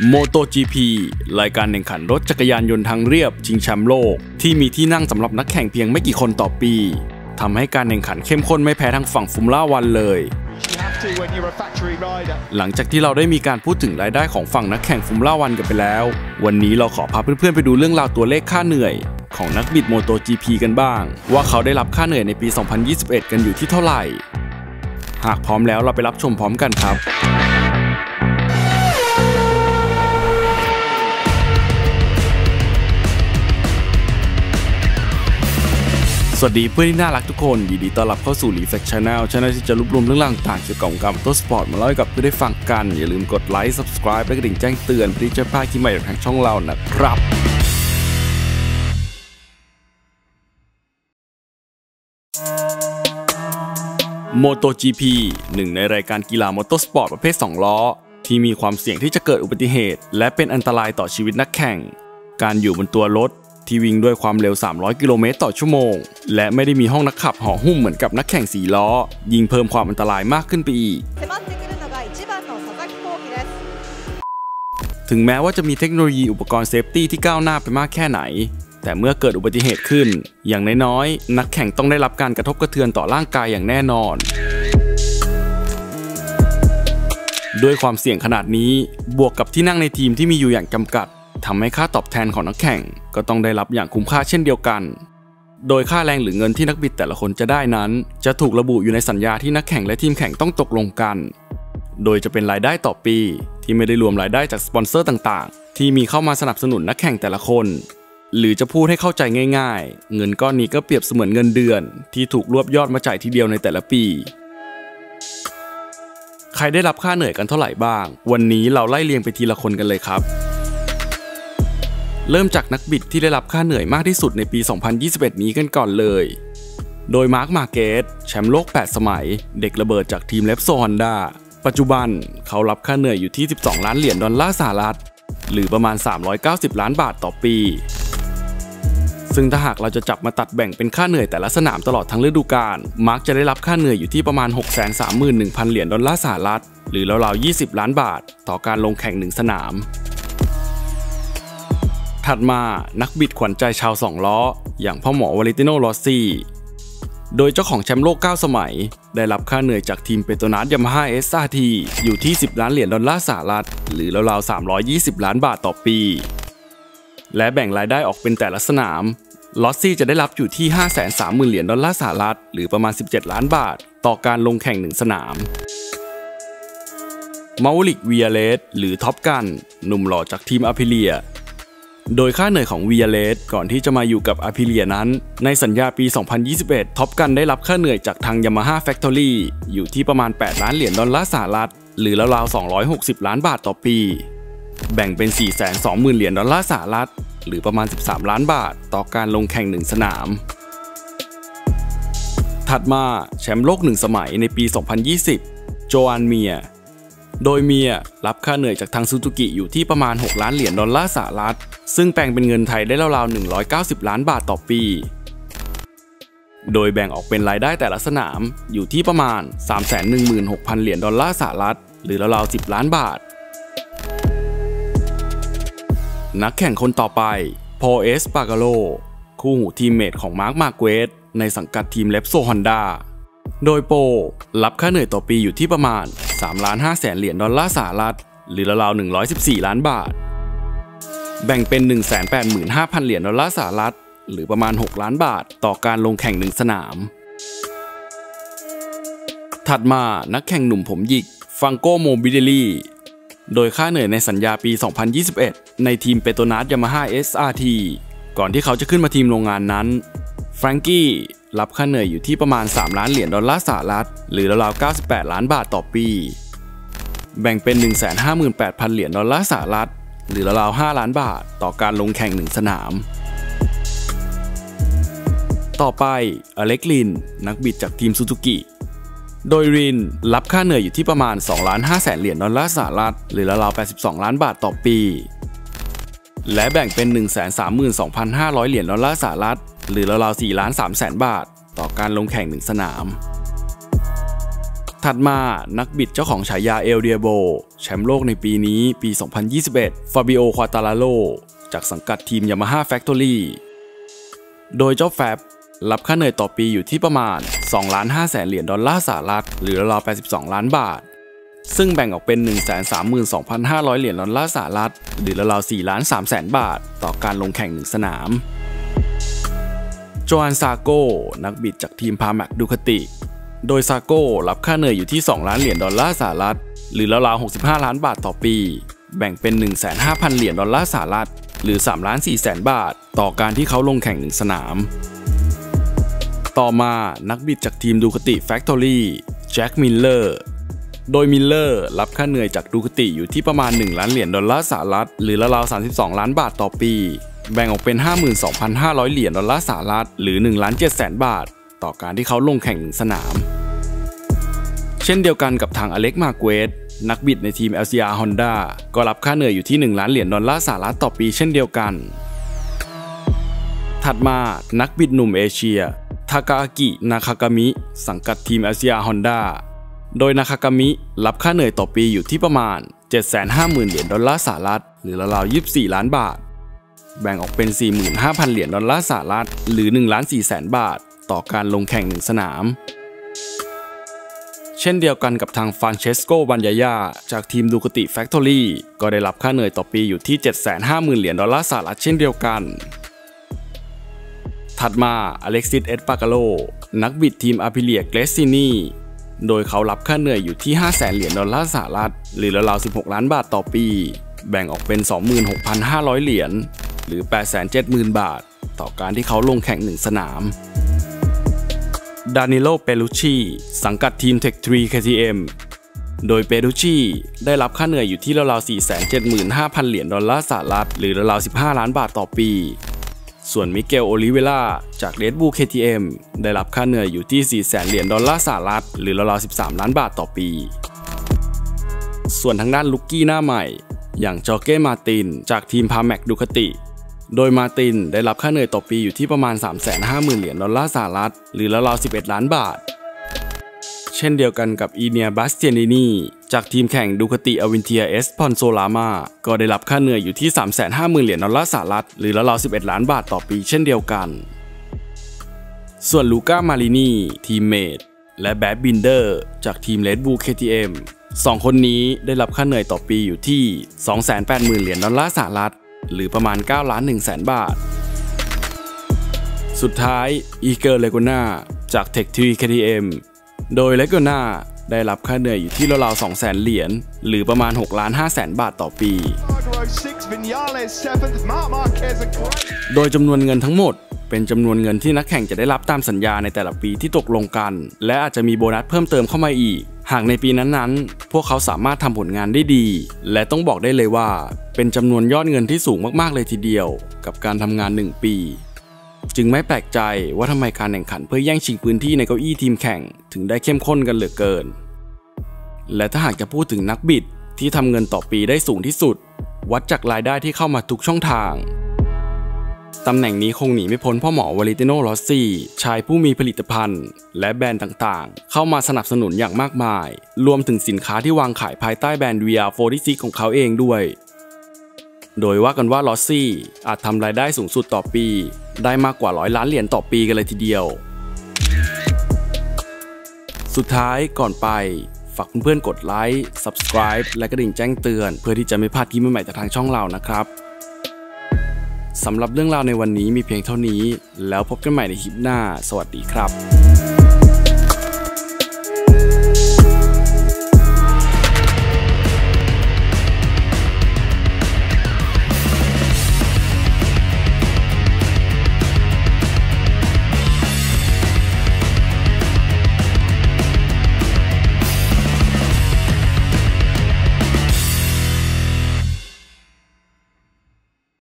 MotoGP รายการแข่งขันรถจักรยานยนต์ทางเรียบชิงแชมป์โลก ที่มีที่นั่งสำหรับนักแข่งเพียงไม่กี่คนต่อปีทำให้การแข่งขันเข้มข้นไม่แพ้ทางฝั่งฟุมล่าวันเลย You have to when you're a factory rider. หลังจากที่เราได้มีการพูดถึงรายได้ของฝั่งนักแข่งฟุมล่าวันกันไปแล้ว วันนี้เราขอพาเพื่อนๆไปดูเรื่องราวตัวเลขค่าเหนื่อย ของนักบิด MotoGP กันบ้าง ว่าเขาได้รับค่าเหนื่อยในปี 2021 กันอยู่ที่เท่าไหร่ หากพร้อมแล้วเราไปรับชมพร้อมกันครับ สวัสดีเพื่อนที่น่ารักทุกคนยินดีต้อนรับเข้าสู่ Reflect Channel ช่องที่จะรวบรวมเรื่องราวต่างๆเกี่ยวกับการมอเตอร์สปอร์ตมาเล่าให้กับเพื่อนได้ฟังกัน อย่าลืมกดไลค์ Subscribe และกระดิ่งแจ้งเตือนเพื่อที่จะไม่พลาดคลิปใหม่จากทางช่องเรานะครับ MotoGP หนึ่งในรายการกีฬามอเตอร์สปอร์ตประเภท 2 ล้อ ที่มีความเสี่ยงที่จะเกิดอุบัติเหตุ และเป็นอันตรายต่อชีวิตนักแข่ง การอยู่บนตัวรถ ที่วิ่งด้วยความเร็ว 300 กิโลเมตรต่อชั่วโมง และไม่ได้มีห้องนักขับห่อหุ้มเหมือนกับนักแข่งสี่ล้อ ยิ่งเพิ่มความอันตรายมากขึ้นไปอีกถึงแม้ว่าจะมีเทคโนโลยีอุปกรณ์ safety ที่ก้าวหน้าไปมากแค่ไหน แต่เมื่อเกิดอุบัติเหตุขึ้น อย่างน้อยๆ นักแข่งต้องได้รับการกระทบกระเทือนต่อร่างกายอย่างแน่นอน ด้วยความเสี่ยงขนาดนี้ บวกกับที่นั่งในทีมที่มีอยู่อย่างจำกัด ทำให้ค่าตอบแทนของนักแข่งก็ต้องได้รับอย่างคุ้มค่าเช่นเดียวกัน โดยค่าแรงหรือเงินที่นักบิดแต่ละคนจะได้นั้น จะถูกระบุอยู่ในสัญญาที่นักแข่งและทีมแข่งต้องตกลงกัน โดยจะเป็นรายได้ต่อปีที่ไม่ได้รวมรายได้จากสปอนเซอร์ต่างๆ ที่มีเข้ามาสนับสนุนนักแข่งแต่ละคน หรือจะพูดให้เข้าใจง่าย ๆ เงินก้อนนี้ก็เปรียบเสมือนเงินเดือน ที่ถูกรวบยอดมาจ่ายทีเดียวในแต่ละปีใครได้รับค่าเหนื่อยกันเท่าไหร่บ้าง วันนี้เราไล่เรียงไปทีละคนกันเลยครับ เริ่มจากนักบิดที่ได้รับค่าเหนื่อยมากที่สุดในปี 2021 นี้กันก่อนเลย โดยมาร์คมาร์เกซ แชมป์โลก 8 สมัย เด็กระเบิดจากทีม Repsol Honda ปัจจุบันเขารับค่าเหนื่อยอยู่ที่ 12 ล้านเหรียญดอลลาร์สหรัฐ หรือประมาณ 390 ล้านบาทต่อปี ซึ่งถ้าหากเราจะจับมาตัดแบ่งเป็นค่าเหนื่อยแต่ละสนามตลอดทั้งฤดูกาล มาร์คจะได้รับค่าเหนื่อยอยู่ที่ประมาณ 631,000 เหรียญดอลลาร์สหรัฐ หรือราวๆ 20 ล้านบาท ต่อการลงแข่งหนึ่งสนาม ถัดมานักบิดขวัญใจชาวสองล้อ อย่างพ่อหมอวาเลนติโน รอสซี่ โดยเจ้าของแชมป์โลก 9 สมัย ได้รับค่าเหนื่อยจากทีม Petronas Yamaha SRTอยู่ที่ 10 ล้านเหรียญดอลลาร์สหรัฐ หรือราวๆ 320 ล้านบาทต่อปี และแบ่งรายได้ออกเป็นแต่ละสนาม รอสซี่จะได้รับอยู่ที่ 530,000 เหรียญดอลลาร์สหรัฐ หรือประมาณ 17 ล้านบาท ต่อการลงแข่งหนึ่งสนามมาเวริค วีญาเลสหรือ Top Gun หนุ่มหล่อจากทีม Aprilia โดยค่าเหนื่อยของวีญาเลสก่อนที่จะมาอยู่กับ Aprilia นั้น ในสัญญาปี 2021 Top Gun ได้รับค่าเหนื่อยจากทาง Yamaha Factory อยู่ที่ประมาณ 8 ล้านเหรียญดอลลาร์สหรัฐ หรือราวๆ 260 ล้านบาทต่อปี แบ่งเป็น 420,000 เหรียญดอลลาร์สหรัฐ หรือประมาณ 13 ล้านบาท ต่อการลงแข่งหนึ่งสนาม ถัดมาแชมป์โลกหนึ่งสมัยในปี 2020 โจอันเมีย โดยเมียรับค่าเหนื่อยจากทางซูซูกิอยู่ที่ประมาณ 6 ล้านเหรียญดอลลาร์สหรัฐ ซึ่งแปลงเป็นเงินไทยได้ราวๆ 190 ล้านบาทต่อปี โดยแบ่งออกเป็นรายได้แต่ละสนามอยู่ที่ประมาณ 316,000 เหรียญดอลลาร์สหรัฐ หรือราวๆ 10 ล้านบาท นักแข่งคนต่อไปโปล เอสปาร์กาโร คู่หู teammate ของมาร์คมาร์เกซ ในสังกัดทีม Repsol Honda โดยโปล รับค่าเหนื่อยต่อปีอยู่ที่ประมาณ 3ล้าน5แสนเหรียญดอลลาร์สหรัฐ หรือราวๆ114 ล้านบาท แบ่งเป็น 185,000 เหรียญดอลลาร์สหรัฐ หรือประมาณ 6 ล้านบาท ต่อการลงแข่งหนึ่งสนาม ถัดมานักแข่งหนุ่มผมหยิกฟรังโก มอร์บิเดลลี่โดยค่าเหนื่อยในสัญญาปี 2021 ในทีม Petronas Yamaha SRT ก่อนที่เขาจะขึ้นมาทีมโรงงานนั้น แฟรงกี้ รับค่าเหนื่อยอยู่ที่ประมาณ 3 ล้านเหรียญดอลลาร์สหรัฐ หรือราวๆ 98 ล้านบาทต่อปี แบ่งเป็น 158,000 เหรียญดอลลาร์สหรัฐ หรือราวๆ 5 ล้านบาท ต่อการลงแข่งหนึ่งสนาม ต่อไป อเล็กลิน นักบิดจากทีมซูซูกิโดยรินรับค่าเหนื่อยอยู่ที่ประมาณ2ล้าน5แสนเหรียญดอลลาร์สหรัฐ หรือราวๆ 82 ล้านบาทต่อปี และแบ่งเป็น 132,500 เหรียญดอลลาร์สหรัฐ หรือราวๆ4ล้าน3แสนบาท ต่อการลงแข่งหนึ่งสนาม ถัดมานักบิดเจ้าของฉายา El Diablo แชมป์โลกในปีนี้ปี 2021 ฟาบิโอ ควาร์ตาราโร จากสังกัดทีม Yamaha Factory โดยเจ้าแฟ็บรับค่าเหนื่อยต่อปีอยู่ที่ประมาณ2ล้าน5แสนเหรียญดอลลาร์สหรัฐ หรือราวๆ82 ล้านบาท ซึ่งแบ่งออกเป็น 132,500 เหรียญดอลลาร์สหรัฐ หรือราวๆ4ล้าน3แสนบาท ต่อการลงแข่งหนึ่งสนาม โจฮันซาร์โก้ นักบิดจากทีม Pramac Ducati โดยซาร์โก้รับค่าเหนื่อยอยู่ที่ 2 ล้านเหรียญดอลลาร์สหรัฐ หรือราวๆ 65 ล้านบาทต่อปี แบ่งเป็น 15,000 เหรียญดอลลาร์สหรัฐ หรือ 3 ล้าน4แสนบาท ต่อการที่เขาลงแข่งหนึ่งสนาม ต่อมานักบิดจากทีม Ducati Factory แจ็คมิลเลอร์ โดยมิลเลอร์รับค่าเหนื่อยจาก Ducati อยู่ที่ประมาณ 1 ล้านเหรียญดอลลาร์สหรัฐหรือราวๆ32 ล้านบาทต่อปี แบ่งออกเป็น 52,500 เหรียญดอลลาร์สหรัฐหรือ1ล้าน7แสนบาท ต่อการที่เขาลงแข่งหนึ่งสนาม เช่นเดียวกันกับทางอเล็กมาเกวสนักบิดในทีม LCR Honda ก็รับค่าเหนื่อยอยู่ที่ 1 ล้านเหรียญดอลลาร์สหรัฐต่อปีเช่นเดียวกัน ถัดมานักบิดหนุ่มเอเชียทากาอากิ นาคากามิ สังกัดทีม LCR Honda โดยนาคากามิรับค่าเหนื่อยต่อปีอยู่ที่ประมาณ 750,000 เหรียญดอลลาร์สหรัฐ หรือราวๆ 24 ล้านบาท แบ่งออกเป็น 45,000 เหรียญดอลลาร์สหรัฐ หรือ1ล้าน4แสนบาท ต่อการลงแข่งหนึ่งสนาม เช่นเดียวกันกับทางฟรานเชสโกบันยาย่าจากทีม Ducati Factory ก็ได้รับค่าเหนื่อยต่อปีอยู่ที่ 750,000 เหรียญดอลลาร์สหรัฐเช่นเดียวกันถัดมาอเล็กซ์ เอสปาร์กาโร นักบิดทีม Aprilia Gresini โดยเขารับค่าเหนื่อยอยู่ที่ 500,000เหรียญดอลลาร์สหรัฐ หรือราวๆ 16 ล้านบาทต่อปี แบ่งออกเป็น 26,500 เหรียญ หรือ 870,000 บาท ต่อการที่เขาลงแข่งหนึ่งสนาม ดานิโล เปลุชีสังกัดทีม Tech 3 KTM โดยเปลุชีได้รับค่าเหนื่อยอยู่ที่ราวๆ 475,000 เหรียญดอลลาร์สหรัฐ หรือราวๆ 15 ล้านบาทต่อปี ส่วนมิเกลโอลิเวล่าจาก Red Bull KTM ได้รับค่าเหนื่อยอยู่ที่400,000เหรียญดอลลาร์สหรัฐหรือราวๆ 13 ล้านบาทต่อปี ส่วนทางด้าน rookie หน้าใหม่ อย่างจอร์เก้มาร์ติน จากทีม Pramac Ducati โดยมาร์ตินได้รับค่าเหนื่อยต่อปีอยู่ที่ประมาณ 350,000 เหรียญดอลลาร์สหรัฐหรือราวๆ 11 ล้านบาท เช่นเดียวกันกับเอเนียบาสเตียนินี จากทีมแข่ง Ducati Avintia Esponsorama ก็ได้รับค่าเหนื่อยอยู่ที่ 350,000 เหรียญดอลลาร์สหรัฐหรือราวๆ11 ล้านบาทต่อปีเช่นเดียวกัน ส่วนลูก้ามารินีทีมเมดและแบรดบินเดอร์จากทีมเลดบู KTM สองคนนี้ได้รับค่าเหนื่อยต่อปีอยู่ที่ 280,000 เหรียญดอลลาร์สหรัฐหรือประมาณ9ล้าน1แสนบาท สุดท้ายอิเกร์เลโกนาจาก Tech 3 KTM โดยเลโกนา ได้รับค่าเหนื่อยอยู่ที่ราวๆ2แสนเหรียญหรือประมาณ6ล้าน5แสนบาทต่อปี โดยจำนวนเงินทั้งหมด เป็นจำนวนเงินที่นักแข่งจะได้รับตามสัญญาในแต่ละปีที่ตกลงกัน และอาจจะมีโบนัสเพิ่มเติมเข้ามาอีก หากในปีนั้นๆ พวกเขาสามารถทำผลงานได้ดี และต้องบอกได้เลยว่า เป็นจำนวนยอดเงินที่สูงมากๆเลยทีเดียว กับการทำงาน 1 ปี จึงไม่แปลกใจว่าทำไมการแข่งขันเพื่อแย่งชิงพื้นที่ในเก้าอี้ทีมแข่งถึงได้เข้มข้นกันเหลือเกิน และถ้าหากจะพูดถึงนักบิดที่ทำเงินต่อปีได้สูงที่สุด วัดจากรายได้ที่เข้ามาทุกช่องทางตำแหน่งนี้คงหนีไม่พ้นพ่อหมอวาเลนติโนรอสซี่ชายผู้มีผลิตภัณฑ์ และแบรนด์ต่างๆ เข้ามาสนับสนุนอย่างมากมาย รวมถึงสินค้าที่วางขายภายใต้แบรนด์ VR46 ของเขาเองด้วย โดยว่ากันว่ารอสซี่อาจทำรายได้สูงสุดต่อปี ได้มากกว่าร้อยล้านเหรียญต่อปีกันเลยทีเดียว สุดท้ายก่อนไปฝากเพื่อนๆกดไลค์ Subscribe และกระดิ่งแจ้งเตือน เพื่อที่จะไม่พลาดคลิปใหม่ๆจากทางช่องเรานะครับสำหรับเรื่องราวในวันนี้มีเพียงเท่านี้ แล้วพบกันใหม่ในคลิปหน้า สวัสดีครับ